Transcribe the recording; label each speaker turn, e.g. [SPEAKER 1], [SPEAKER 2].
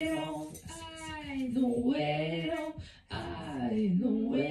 [SPEAKER 1] I know ay, I ay, where.